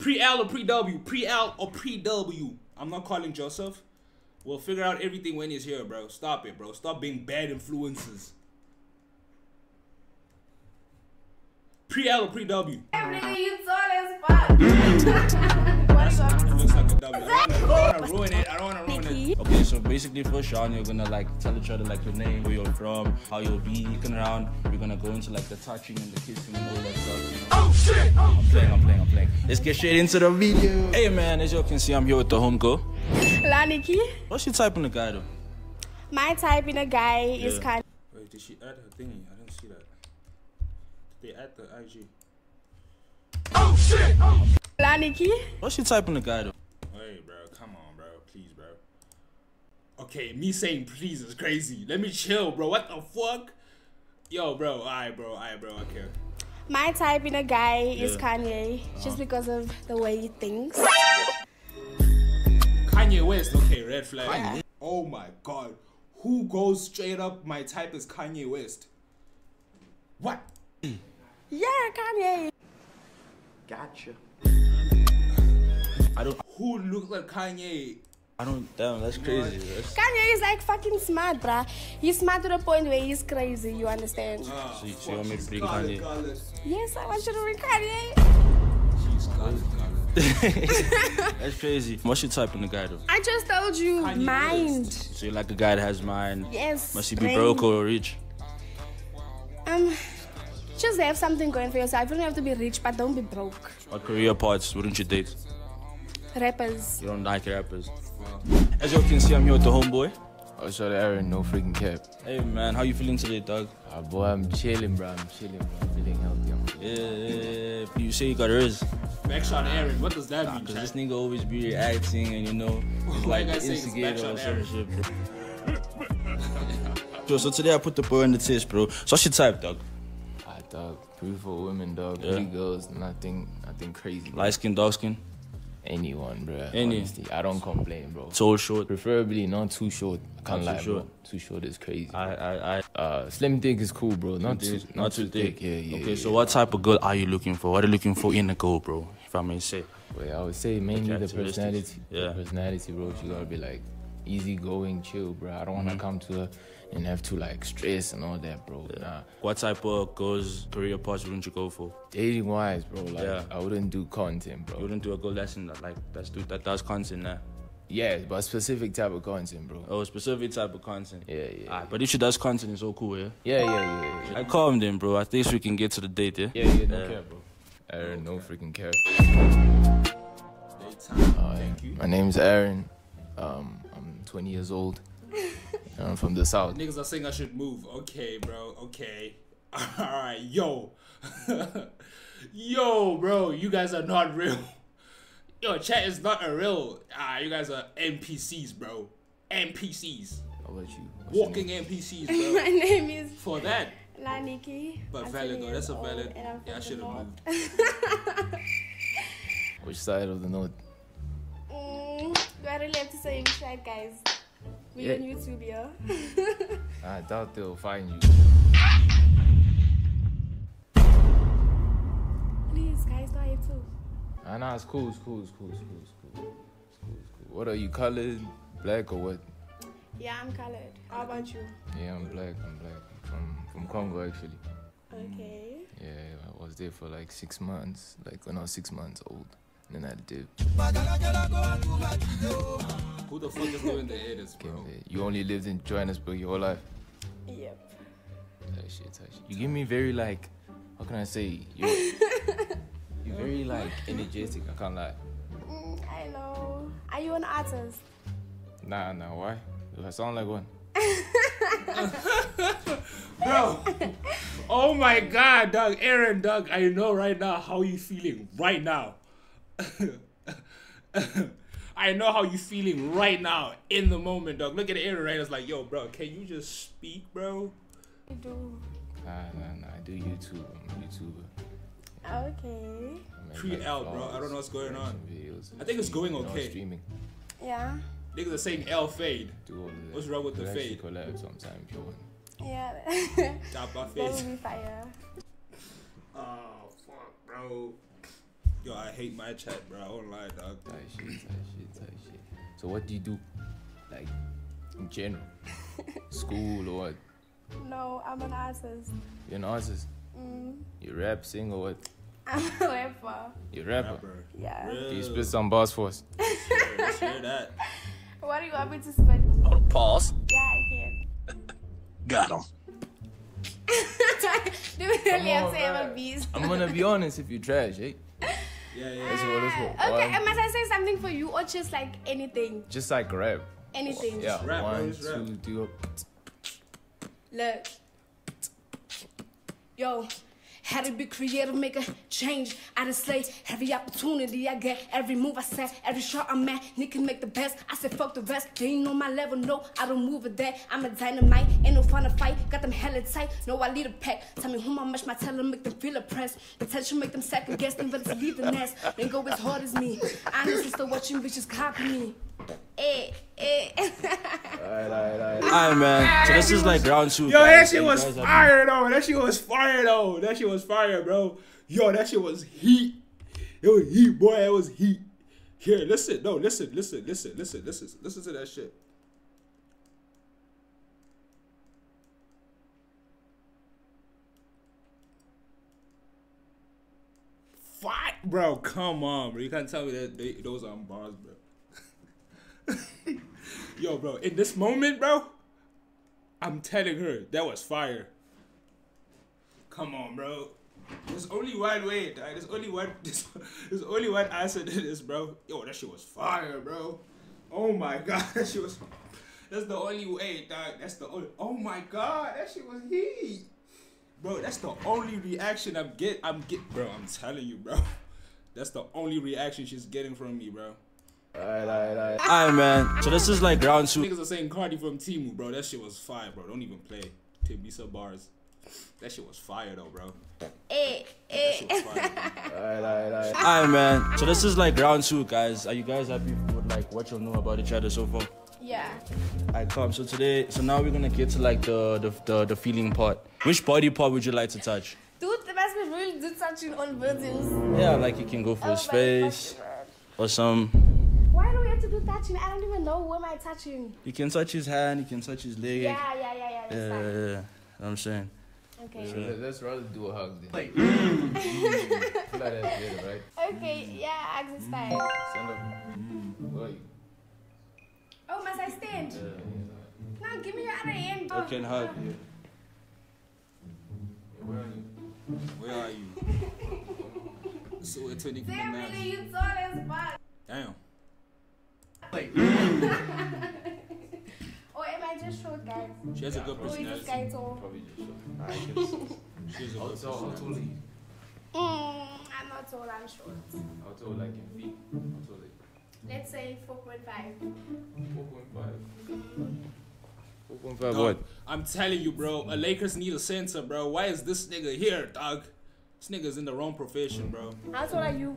Pre L or pre W? Pre L or pre W? I'm not calling Joseph. We'll figure out everything when he's here, bro. Stop it, bro. Stop being bad influences. Pre L or pre W? Nigga, you tall as fuck. Looks like a W. I don't want to ruin it. I don't want to ruin it. Okay, so basically for Sean, you're gonna like tell each other like your name, where you're from, how you'll be looking around. We're gonna go into like the touching and the kissing and all that stuff. You know? Oh shit! I'm playing, I'm playing, I'm playing. Let's get straight into the video. Hey man, as you can see, I'm here with the home girl. Laniki, What's your type in the guy though? my type in a guy is kind Wait, did she add her thingy? I didn't see that. Did they add the IG? Oh shit! La Laniki, What's your type in the guy though? Hey, bro, come on, bro, please, bro. Okay, me saying please is crazy. Let me chill, bro. What the fuck? Yo, bro, alright, bro, alright, bro, okay. my type in a guy is Yeah. Kanye, just uh-huh. because of the way he thinks. Kanye West, okay, red flag. Oh my god. Who goes straight up? My type is Kanye West. What? Yeah, Kanye. Gotcha. I don't, Who looks like Kanye? I don't. Damn, that's crazy. That's, Kanye is like fucking smart, bruh. He's smart to the point where he's crazy. You understand? Ah, So you- so you want me to bring Kanye? scarlet. Yes, I want you to read Kanye. She's scarlet, scarlet. that's crazy. What's your type in the guy though? I just told you, Kanye mind. West. So you like a guy that has mind? Yes. Must he be brain. broke or rich? Um, just have something going for yourself. You don't have to be rich, but don't be broke. What career parts wouldn't you date? Rappers. You don't like rappers. As you can see, I'm here with the homeboy. Oh, shut Aaron, no freaking cap. Hey man, how you feeling today, dog? Ah, boy, I'm chilling, bro. I'm chilling, bro. I'm feeling healthy. I'm feeling Yeah, yeah, you say you got riz. Backshot Aaron. What does that mean, Cause this nigga always be reacting and you know, he's like you the guys saying it's instigator or backshot some shit. Yo, so today I put the boy on the test, bro. So what's your type, dog? Ah, dog. Beautiful women, dog. Yeah. Pretty girls. Nothing, nothing crazy. Light skin, dark skin, Anyone, bro. Any. Honestly, I don't complain, bro. tall, short. Preferably not too short. I can't Not lie, too bro. short. Too short is crazy. I, I, I. uh, slim thick is cool, bro. Not too, Not, too thick. Yeah, yeah. Okay, yeah, so yeah. what type of girl are you looking for? What are you looking for in a girl, bro? If I may say. Well, I would say mainly the characteristics. personality. Yeah. The personality, bro. She gotta be like easygoing, chill, bro. I don't wanna Mm-hmm. come to her and have to like stress and all that, bro. Nah. What type of girls career paths wouldn't you go for? Dating wise, bro, like Yeah. I wouldn't do content, You bro. wouldn't do a girl that's in that like that's do that does content now. Yeah, but specific type of content, bro. Oh, specific type of content. Yeah, yeah. Ah, but if she does content, it's all cool, yeah. Yeah, yeah, yeah, yeah. I calm then, bro. At least we can get to the date, yeah. Yeah, yeah, no Yeah. care, bro. Aaron, no freaking care. Daytime. Uh, Thank you. My name's Aaron. Um, I'm 20 years old. I'm from the south. Niggas are saying I should move. Okay, bro. Okay. Alright, yo. yo, bro. You guys are not real. Yo, chat is not a real. Ah, you guys are NPCs, bro. NPCs. How about you? What's Walking name? NPCs, My name is For that. Laniki. But I'm valid 20 though. That's a years valid. old, and I'm Yeah, I should have moved. Which side of the north? I really have to say which side, guys? We Yeah. on YouTube, yeah. I doubt they'll find you. Please, guys, go ahead too. Ah, nah, it's cool, it's cool, it's cool, it's cool, it's cool. It's cool, it's cool. What are you, colored, black or what? Yeah, I'm colored. How about you? Yeah, I'm black, I'm black. I'm from, from Congo, actually. Okay. Yeah, I was there for like six months, like when I was six months old. And then I did. Who the fuck is doing the edits, bro? You only lived in Johannesburg your whole life? Yep. That shit, that shit. You give me very like, how can I say? You're, you're very like energetic, I can't lie. Mm, I know. Are you an artist? Nah, nah, why? Do I sound like one? Bro. Oh my god, Doug. Aaron, Doug. I know right now how you feeling right now. I know how you feeling right now in the moment, dog. Look at Aaron right. It's like, yo, bro, can you just speak, bro? I do. Nah, nah, nah. I do YouTube. I'm a YouTuber. Okay. I make, Pre L, bro. I don't know what's going on. Videos, I think it's going okay. Streaming. Yeah. Niggas are saying L fade. Do all of. What's wrong with the We'll actually fade? collab sometime if you want. Yeah. Top my that would be fire. Oh fuck, bro. Yo, I hate my chat, bro. I won't lie, dog. Tight shit, tight shit, tight shit. So what do you do? Like in general? School or what? No, I'm an artist. You're an artist? Mm. You rap, sing or what? I'm a rapper. You rapper? Rapper. Yeah. Can you spit some bars for us? Sure, Let's hear that. What do you want me to spit? Pause. Yeah, I can. Got him. Do we really have on, to have a beast? I'm gonna be honest if you trash, eh? Yeah, yeah. Let's go, let's go. Ah, okay, One, must I say something for you or just like anything? just like rap. Anything. Yeah, rap, one, just rap. two, three. Look. Yo, had to be creative, make a change. I just slay every opportunity I get, every move I set, every shot I'm at. Nick can make the best. I said fuck the rest. They ain't on my level, no, I don't move with that. I'm a dynamite, ain't no fun to fight. Got them hella tight, no, I lead a pack. Tell me whom I match my talent, make them feel oppressed. Potential make them second guess, them ready to leave the nest. Then go as hard as me. Honestly, still watching bitches copy me. Eh, eh. Alright, alright, alright. Alright, man. So this is like round two. Yo, that shit was fire though. That shit was fire though. That shit was fire, bro. Yo, that shit was heat. It was heat, boy. It was heat. Here, listen. No, listen, listen, listen, listen, listen, listen to that shit. Fight, bro. Come on, bro. You can't tell me that they, those are bars, bro. Yo, bro. In this moment, bro, I'm telling her that was fire. Come on, bro. There's only one way, dog. There's only one. There's, there's only one answer to this, bro. Yo, that shit was fire, bro. Oh my god, that shit was. That's the only way, dog. That's the only. Oh my god, that shit was heat, bro. That's the only reaction I'm get. I'm get, bro. I'm telling you, bro. That's the only reaction she's getting from me, bro. Alright, alright, alright. Alright, man. So this is like round two. Niggas are saying Cardi from Temu, bro. That shit was fire, bro. Don't even play. Tibisa bars. That shit was fire though, bro. eh, That eh. shit was fire. bro. Alright, alright, alright. Alright, man. So this is like round two, guys. Are you guys happy with like what you know about each other so far? Yeah. Alright, come. So today, so now we're gonna get to like the the the, the feeling part. Which body part would you like to touch? Dude, there must be really do touching on videos. Yeah, like you can go for Oh his face or some. Why do we have to do touching? I don't even know who am I touching. You can touch his hand. You can touch his leg. Yeah, yeah, yeah, yeah. That's Yeah, yeah, yeah. You know what I'm saying. Okay. Let- Let's rather do a hug then. Like, feel like that's better, right? Okay, yeah, ask this time. Stand up. Where are you? Oh, must I stand? Now give me your other hand. I can hug you. Where are you? Where are you? so we're turning from the Damn, match. you tall as fuck. Damn. Or am I just short, guys? She has a good Or is this personality. guy tall? Probably just short. She has a How good tall, how tall are personality. you? Mm, I'm not tall, I'm short. How tall, like in feet? How tall are you? Let's say 4.5. 4.5. 4.5 Dog, what? I'm telling you, bro. A Lakers need a center, bro. Why is this nigga here, dog? This nigga's in the wrong profession, bro. How tall are you?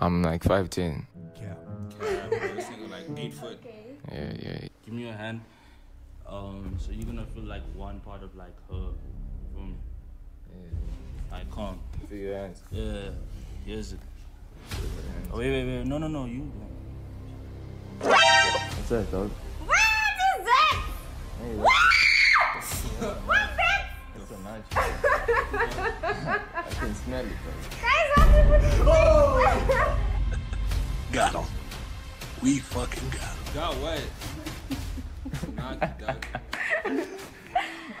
I'm like 5'10. Yeah, bro. This nigga like eight foot. Okay. Yeah, yeah. Give me your hand. Um, so you're gonna feel like one part of like her. From yeah. I calm. Feel your hands. Yeah. Here's it. Feel your hands. Oh, wait, wait, wait. No, no, no. You. What's that, dog? What is that? Hey, What's that? that's a nice. I can smell it, bro. Guys, what Got him. We fucking got him. God, what? Knock it.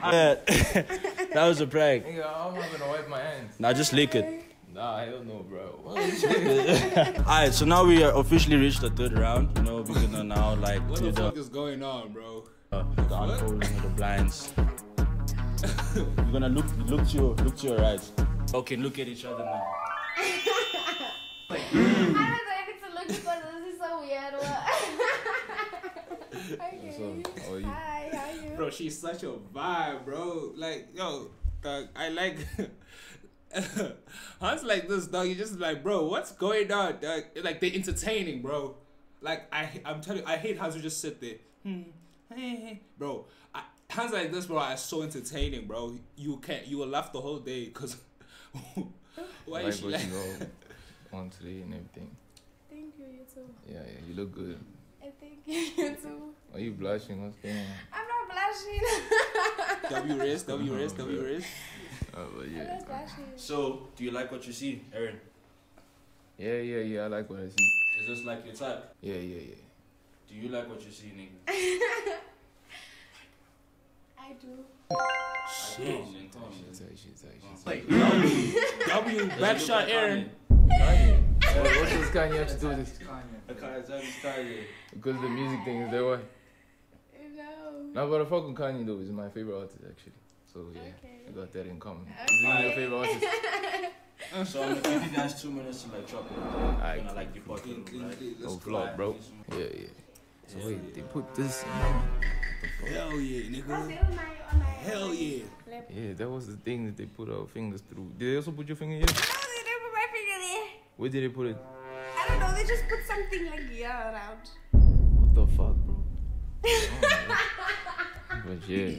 Yeah. that was a prank. Nigga, I'm not gonna wipe my hands. Now just lick it. Nah, hell no, bro. Alright, so now we are officially reached the third round. You know, we're gonna now like What do the the, is going on, bro? uh, the unfolding of the blinds. You're gonna look look to your look to your right. Okay, look at each other now. I don't know if it's a look because this is so weird. Okay. So, how are you? Hi, how are you? Bro, she's such a vibe, bro. Like, yo, dog, I like. Hans like this, dog. You just like, bro, what's going on, dog? Like they're entertaining, bro. Like I, I'm telling you, I hate Hans who just sit there. Hmm. Hey, hey. Bro, I, Hans like this, bro, are so entertaining, bro. You can't, you will laugh the whole day, cause why Like is she what like? you know. on today and everything. Thank you, you too. Yeah, yeah, you look good. And thank you, you too. Are you blushing? What's going on? I'm not blushing. W wrist, W wrist, W wrist. Oh, but I'm yeah. not blushing. So, do you like what you see, Aaron? Yeah, yeah, yeah, I like what I see. Is this like your type? Yeah, yeah, yeah. Do you like what you see, nigga? I do. Shit. Shit, tight, shit, tight, shit, Like. W back shot Aaron. Kanye. Uh, what does Kanye have to do with this? Kanye. Because the music thing is there, why? No. No, but I fuck with Kanye though. He's my favorite artist actually. So yeah, Okay. I got that in common. Is he your favorite artist? So I'm gonna give you guys two minutes to like chop it. Alright. Gonna like deport them, right? No vlog, bro. Yeah, yeah. So wait, they put this. In. Hell yeah, nigga. it on my, on my. Hell yeah. Yeah, that was the thing that they put our fingers through. Did they also put your finger here? No, they didn't put my finger there. Where did they put it? I don't know. They just put something like yeah around. What the fuck, bro? but yeah.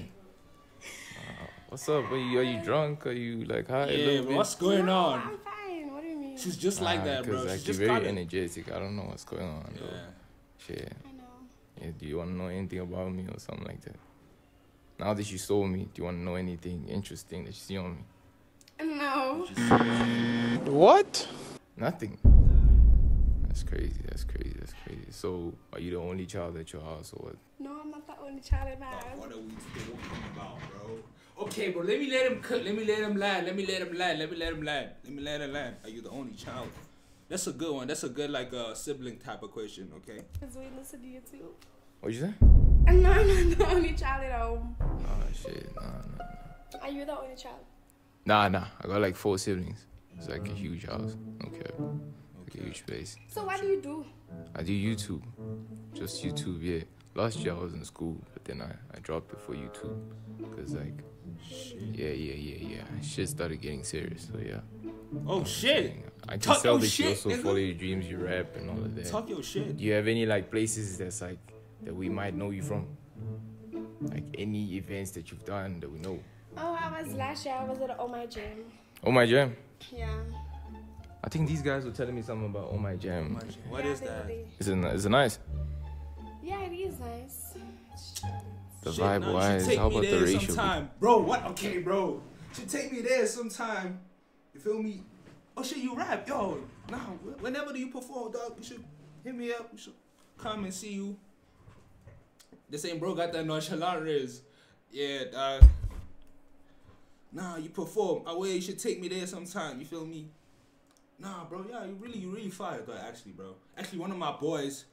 What's up? Are you, are you drunk? Are you like high? a Yeah, little bro, bit? what's going No, on? I'm fine. What do you mean? She's just like Ah, that, bro. She's like, just you're very kinda- energetic. I don't know what's going on, though. Yeah. Shit. I know. Yeah, do you want to know anything about me or something like that? Now that you saw me, do you want to know anything interesting that you see on me? No. What? Nothing. That's crazy. That's crazy. That's crazy. So, are you the only child at your house or what? No, I'm not the only child in my Bro, house. What are we talking about, bro? Okay, bro. Let me let him cook. Let me let him land. Let me let him land. Let me let him land. Let me let him land. Are you the only child? That's a good one. That's a good like uh, sibling type of question. Okay. Because we listen to you too. What'd you say? And no, I'm not the only child at home. Oh shit. Nah, nah, nah. Are you the only child? Nah, nah. I got like four siblings. It's like a huge house. Okay. Like a huge space. So what do you do? I do YouTube. Just YouTube, yeah. Last year I was in school, but then I, I dropped it for YouTube. Cause like, yeah, yeah, yeah, yeah. Shit started getting serious, so yeah. Oh shit. I can Talk tell that shit, you also nigga. follow your dreams, you rap and all of that. Talk your shit. Do you have any like places that's like that we might know you from? Like any events that you've done that we know? Oh, I was last year. I was at Oh My Jam. Oh my jam. Yeah. I think these guys were telling me something about Oh my jam. What yeah, is they- that? they- Is it is it nice? Yeah, it is nice. The Shit, vibe nah, you wise. take How me about the there ratio? Sometime. Bro, what? Okay, bro. Should take me there sometime. You feel me? Oh shit, you rap, yo. Nah, whenever do you perform, dog? You should hit me up. We should come and see you. The same bro got that nonchalant riz. Yeah, dog. Nah, you perform. I way you should take me there sometime. You feel me? Nah, bro. Yeah, you really, you really fire, though. Actually, bro. Actually, one of my boys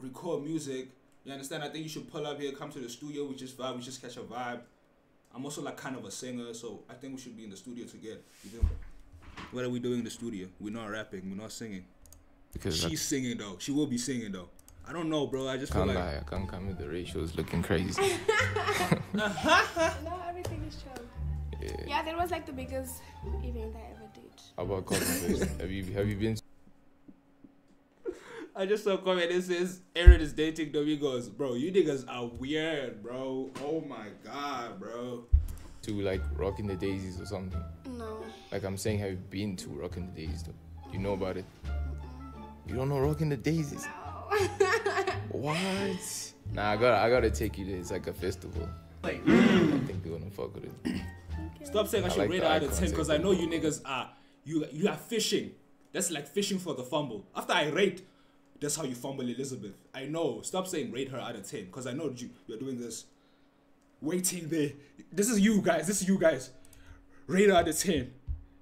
record music. You understand? I think you should pull up here, come to the studio. We just vibe. We just catch a vibe. I'm also like kind of a singer, so I think we should be in the studio together. You feel me? What are we doing in the studio? We're not rapping. We're not singing. Because I She's singing though. She will be singing though. I don't know, bro. I just feel can't like lie, I can't come with the ratios looking crazy. No, everything is chill. Yeah. Yeah, that was like the biggest event I ever did. How about Cotton have you have you been I just saw a comment that says Aaron is dating Domingos. Bro, you niggas are weird, bro. Oh my god, bro. To like Rocking the Daisies or something? No. Like I'm saying, have you been to Rocking the Daisies though? You know about it? You don't know Rocking the Daisies? No. what? Nah, I gotta I gotta take you there. It's like a festival. Like, I mm. think you're gonna fuck with it. Stop saying I I should like rate the out of ten because I know you niggas are you you are fishing. That's like fishing for the fumble. After I rate, that's how you fumble Elizabeth. I know. Stop saying rate her out of ten because I know you you're doing this. Waiting there. This is you guys. This is you guys. Out of ten,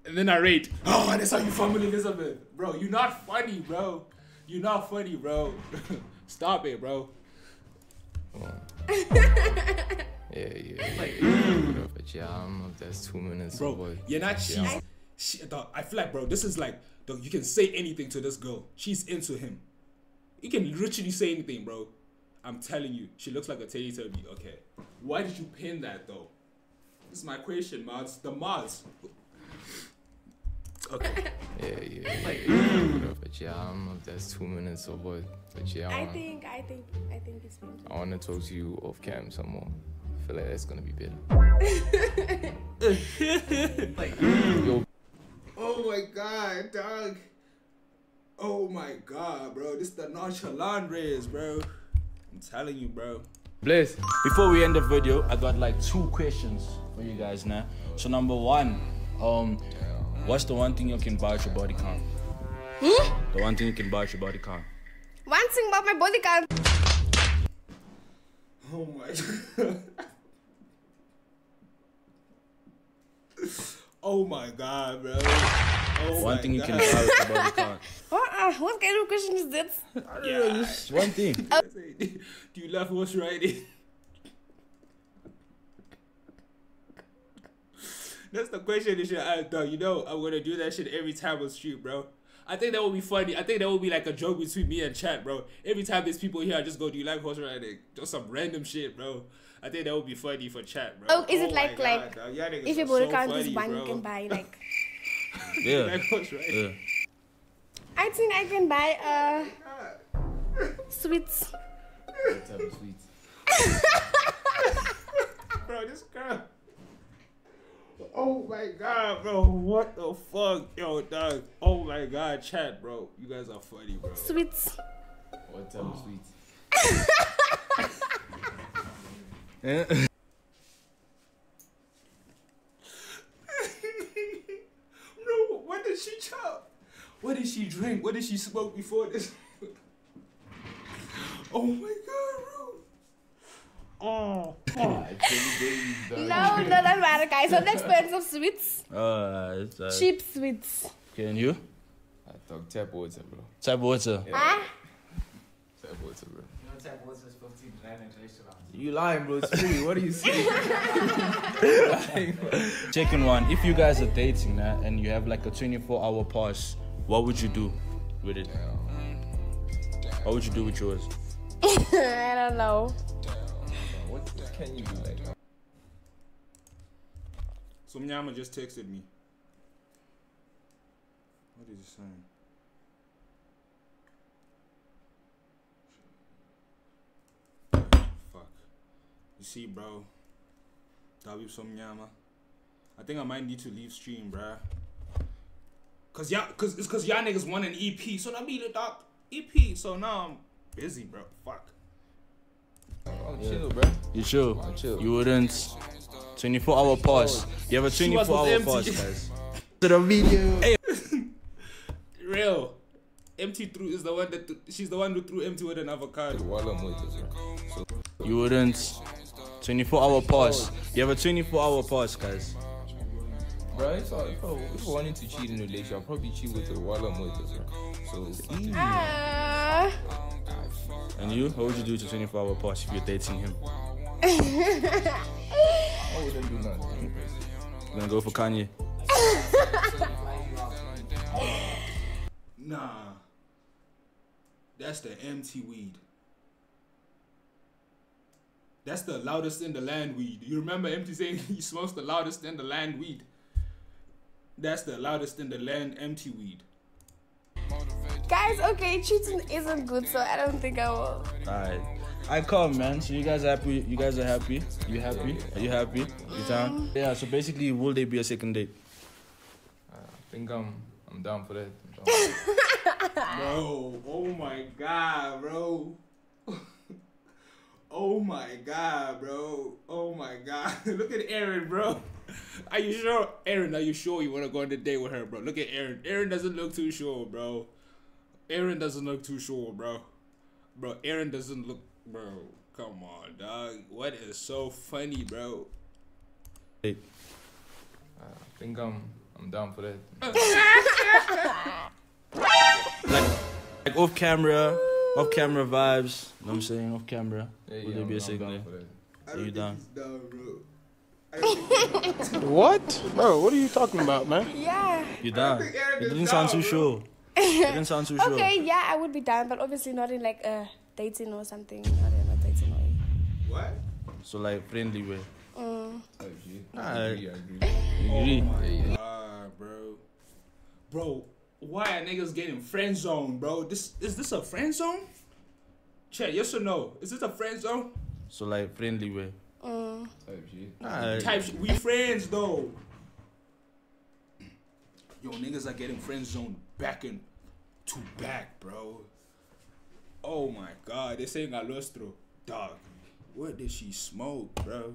and then I rate. Oh, ah, that's how you fumble Elizabeth, bro. You're not funny, bro. You're not funny, bro. Stop it, bro. Yeah, yeah. yeah. but yeah, I don't know if that's two minutes. bro. or. You're not Yeah. She, dog, I feel like, bro, this is like, dog, you can say anything to this girl. She's into him. You can literally say anything, bro. I'm telling you, she looks like a Teletubby. Okay, why did you pin that though? This is my question, mods. The mods. Okay. Yeah, yeah. yeah. Mm. but yeah, I don't know if that's two minutes or what. But yeah, I I think, I think, I think it's been. I wanna talk to you off cam some more. I feel like that's gonna be better. Mm. Yo, Oh my god, dog. Oh my god, bro. This the nonchalant rays, bro. I'm telling you, bro. Bless. Before we end the video, I got like two questions for you guys now. So number one, um, what's the one thing you can buy at your body count? The one thing you can buy at your body count. One thing about my body count. Oh my god. Oh my god, bro. Oh One my thing you can God. buy at your body count. What, uh, what kind of question is this? Yeah. Just one thing. Do you love horse riding? That's the question you should ask, though. You know, I'm gonna do that shit every time on street, bro. I think that would be funny. I think that would be like a joke between me and chat, bro. Every time there's people here, I just go, "Do you like horse riding?" Just some random shit, bro. I think that would be funny for chat, bro. Oh, is it my like- God, like, dog. Y'all niggas If your are body so count is funny, one, you can buy like. Yeah. like horse riding. Yeah. I think I can buy uh sweets. What type of sweets? bro, this girl. Oh my god, bro. What the fuck? Yo, dog. Oh my god, chat, bro. You guys are funny, bro. Sweets. What type of sweets? bro, what did she chop? What did she drink? What did she smoke before this? oh my god, bro. Oh. No, no, don't matter, guys. Not expensive sweets. Uh, it's, uh, Cheap sweets. Okay, and you? I talk tap water, bro. Type water. Huh? Tap water, bro. You know tap water is supposed to be restaurant. You lying, bro. It's free. What are you saying? Second one, if you guys are dating now and you have like a 24 hour pass, what would you do with it? What would you do with yours? I don't know. Can you do that? So Mnyama just texted me. What is he saying? Fuck. You see, bro. W some Mnyama. I think I might need to leave stream, bruh. Cause y'all, cause it's cause y'all niggas want an EP. So I be the doc EP. So now I'm busy, bro. Fuck. Oh, chill, bro. You sure? I'm oh, chill. You wouldn't. 24 hour oh, pass. You have a 24 hour empty. pass, guys. To the video. Hey, Real. Empty through is the one that she's the one who threw empty with an avocado. While I'm with us, bro. you wouldn't. 24 hour pass. Oh. You have a 24 hour pass, guys. Bro, if I, if, I, if I wanted to cheat in a relationship, I'll probably cheat with her while I'm with her, bro. So, Ah. And you? What would you do to 24 hour pass if you're dating him? I wouldn't do nothing. You gonna go for Kanye? Nah. That's the empty weed. That's the loudest in the land weed. You remember empty saying he smokes the loudest in the land weed? That's the loudest in the land empty weed. Guys, okay, cheating isn't good, so I don't think I will. Alright. I come, man. So you guys are happy? You guys are happy? You happy? Are you happy? You mm. down? Yeah. So basically, will there be a second date? Uh, I think I'm, I'm down for that. I'm. Bro, oh my god, bro. Oh my god, bro. Oh my god. Look at Aaron, bro. Are you sure? Aaron, are you sure you want to go on a date with her, bro? Look at Aaron. Aaron doesn't look too sure, bro. Aaron doesn't look too sure, bro. Bro, Aaron doesn't look, bro. Come on, dog. What is so funny, bro? Hey, I think I'm, I'm down for that. Like off camera, off camera vibes. You know what I'm saying? Off camera. Yeah, will yeah, there be a I'm- I'm down for that. Are you think down? down, bro. What? Bro, what are you talking about, man? Yeah. You down? think Aaron You is didn't sound too sure. You didn't sound too sure. Okay, yeah, I would be down, but obviously not in like a dating or something. Not in a dating way. What? So like friendly way. Mm. I agree. I agree. I agree. You agree? Yeah, yeah. Ah, bro. Bro, why are niggas getting friend zone, bro? This is this a friend zone? Chat, yes or no? Is this a friend zone? So like friendly way. Uh, type type. We friends though. Yo, niggas are getting friend zone back and to back, bro. Oh my god, they saying I lost through. Dog, what did she smoke, bro?